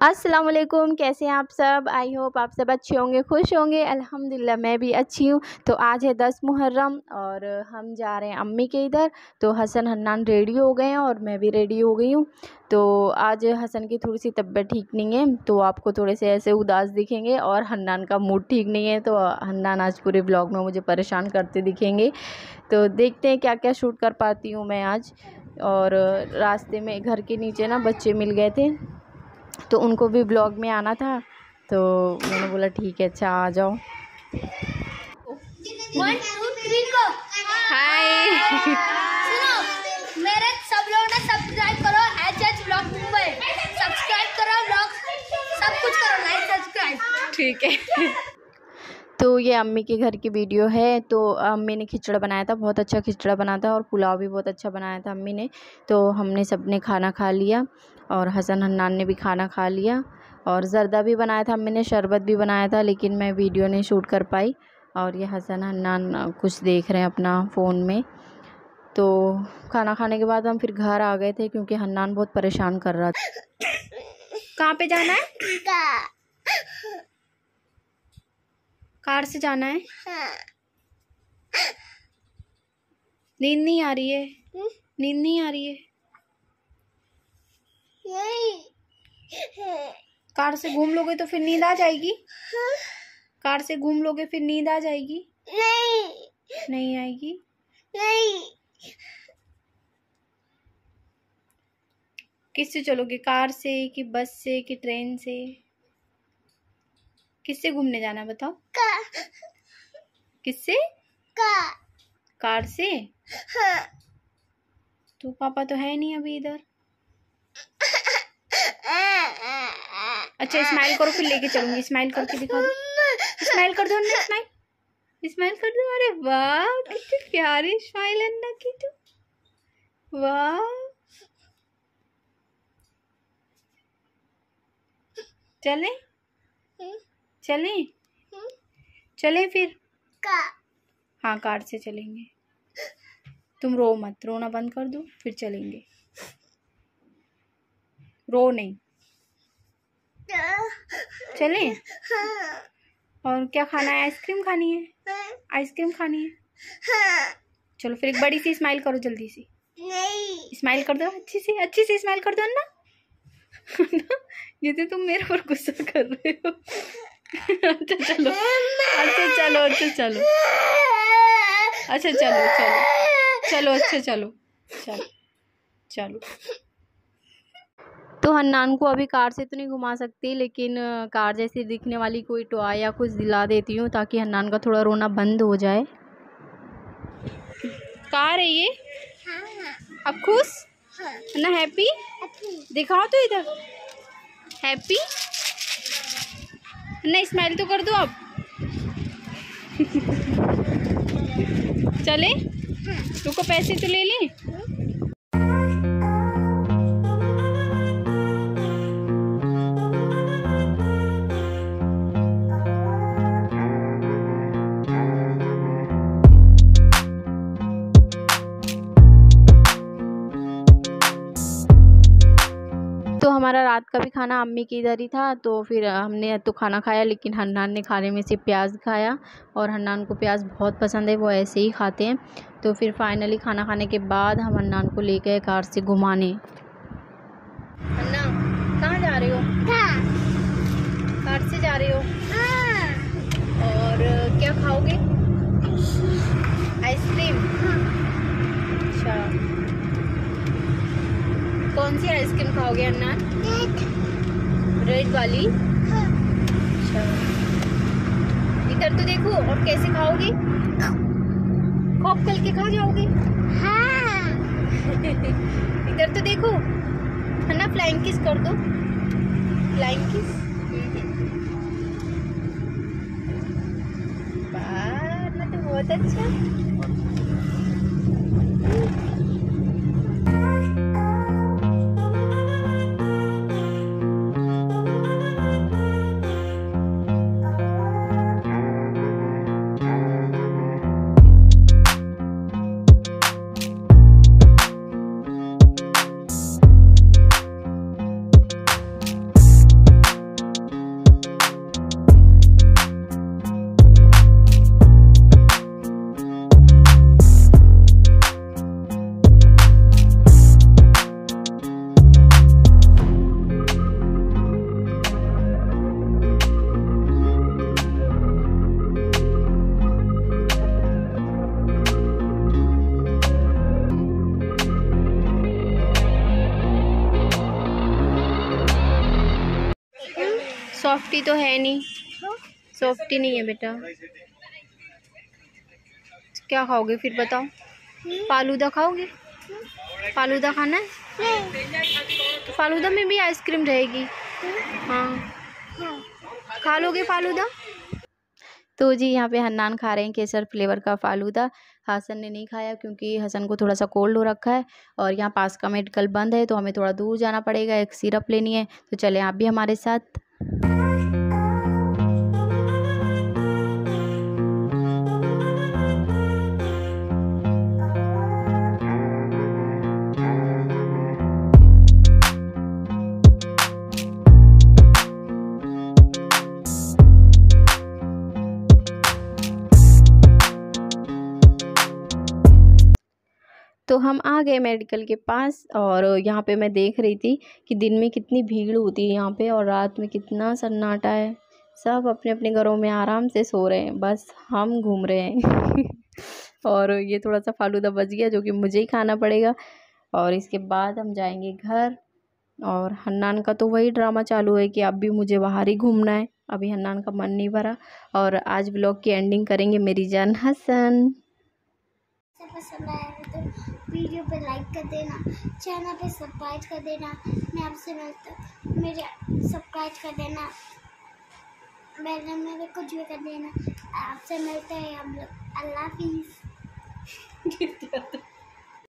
अस्सलाम वालेकुम कैसे हैं आप सब? आई होप आप सब अच्छे होंगे, खुश होंगे। अल्हम्दुलिल्लाह, मैं भी अच्छी हूँ। तो आज है दस मुहर्रम और हम जा रहे हैं अम्मी के इधर। तो हसन हन्नान रेडी हो गए हैं और मैं भी रेडी हो गई हूँ। तो आज हसन की थोड़ी सी तबीयत ठीक नहीं है तो आपको थोड़े से ऐसे उदास दिखेंगे और हन्नान का मूड ठीक नहीं है। तो हन्नान आज पूरे ब्लॉग में मुझे परेशान करते दिखेंगे। तो देखते हैं क्या क्या शूट कर पाती हूँ मैं आज। और रास्ते में घर के नीचे ना बच्चे मिल गए थे। तो उनको भी ब्लॉग में आना था तो मैंने बोला ठीक है अच्छा आ जाओ। हाय सुनो मेरे सब लोग ने सब्सक्राइब करो H H blog Mumbai subscribe करो ब्लॉग सब कुछ करो लाइक सब्सक्राइब ठीक है। तो ये अम्मी के घर की वीडियो है तो अम्मी ने खिचड़ा बनाया था बहुत अच्छा खिचड़ा बना था और पुलाव भी बहुत अच्छा बनाया था अम्मी ने तो हमने सबने खाना खा लिया। और हसन हन्नान ने भी खाना खा लिया और ज़रदा भी बनाया था मैंने शरबत भी बनाया था लेकिन मैं वीडियो नहीं शूट कर पाई और ये हसन हन्नान कुछ देख रहे हैं अपना फ़ोन में। तो खाना खाने के बाद हम फिर घर आ गए थे क्योंकि हन्नान बहुत परेशान कर रहा था। कहाँ पे जाना है? कार से जाना है? नींद नहीं आ रही है। नींद नहीं आ रही है। कार से घूम लोगे तो फिर नींद आ जाएगी? हाँ? कार से घूम लोगे फिर नींद आ जाएगी? नहीं नहीं आएगी? नहीं किससे चलोगे? कार से कि बस से कि ट्रेन से? किससे घूमने जाना बताओ? का किससे? का कार से? हाँ तो पापा तो है नहीं अभी इधर। अच्छा स्माइल करो, फिर लेके चलूँगी। स्माइल करके दिखा दो। स्माइल कर दो स्माइल स्माइल कर दो, अरे वाह, कितनी प्यारी स्माइल अन्ना की तो। वाह। चले? चले? चले फिर? हाँ कार से चलेंगे। तुम रो मत, रोना बंद कर दो, फिर चलेंगे। रो नहीं। चले। और क्या खाना है? आइसक्रीम खानी है? आइसक्रीम खानी है? चलो फिर एक बड़ी सी स्माइल करो जल्दी सी। नहीं स्माइल कर दो, अच्छी सी अच्छी सी स्माइल कर दो ना। जैसे तुम मेरे पर गुस्सा कर रहे हो। अच्छा चलो अच्छा चलो अच्छा चलो। अच्छा चलो चलो। चलो अच्छा चलो। चलो चलो। तो हन्नान को अभी कार से तो नहीं घुमा सकती लेकिन कार जैसी दिखने वाली कोई टॉय या कुछ दिला देती हूँ ताकि हन्नान का थोड़ा रोना बंद हो जाए। कार है ये? अब खुश? ना हैप्पी? दिखाओ तो इधर। हैप्पी? ना स्माइल तो कर दो अब। चले? रुको पैसे तो ले लें। हमारा रात का भी खाना अम्मी के इधर ही था तो फिर हमने तो खाना खाया, लेकिन हन्नान ने खाने में से प्याज खाया, और हन्नान को प्याज बहुत पसंद है, वो ऐसे ही खाते हैं। तो फिर फाइनली खाना खाने के बाद हम हन्नान को ले गए कार से घुमाने। कहाँ जा रहे हो? कार से जा रहे हो? और क्या खाओगे? आइसक्रीम। अच्छा। कौन सी आइसक्रीम खाओगे, अन्ना? रेड वाली। अच्छा। इधर तो देखो, और कैसे खाओगे? खौफ करके खा जाओगे। हाँ। इधर तो देखो है ना फ्लाइंग किस कर दो। फ्लाइंग किस तो बहुत अच्छा। सॉफ्टी तो है नहीं। सॉफ्टी नहीं है बेटा। क्या खाओगे फिर बताओ। फालूदा खाओगे? फालूदा खाना है? तो फालूदा में भी आइसक्रीम रहेगी। हाँ। खा लोगे फालूदा? तो जी, यहाँ पे हन्नान खा रहे हैं केसर फ्लेवर का फालूदा। हसन ने नहीं खाया क्योंकि हसन को थोड़ा सा कोल्ड हो रखा है और यहाँ पास का मेडिकल बंद है तो हमें थोड़ा दूर जाना पड़ेगा, एक सिरप लेनी है। तो चले आप भी हमारे साथ। तो हम आ गए मेडिकल के पास और यहाँ पे मैं देख रही थी कि दिन में कितनी भीड़ होती है यहाँ पे और रात में कितना सन्नाटा है। सब अपने अपने घरों में आराम से सो रहे हैं। बस हम घूम रहे हैं। और ये थोड़ा सा फालूदा बच गया जो कि मुझे ही खाना पड़ेगा। और इसके बाद हम जाएँगे घर। और हन्नान का तो वही ड्रामा चालू है कि अब भी मुझे बाहर ही घूमना है। अभी हन्नान का मन नहीं भरा। और आज ब्लॉग की एंडिंग करेंगे मेरी जान हसन। पसंद आया है तो वीडियो पे लाइक कर देना चैनल पे सब्सक्राइब कर देना। मैं आपसे मिलता मेरे सब्सक्राइब कर देना। मेरे मेरे कुछ भी कर देना। आपसे मिलते हैं हम लोग। अल्लाह हाफिज़।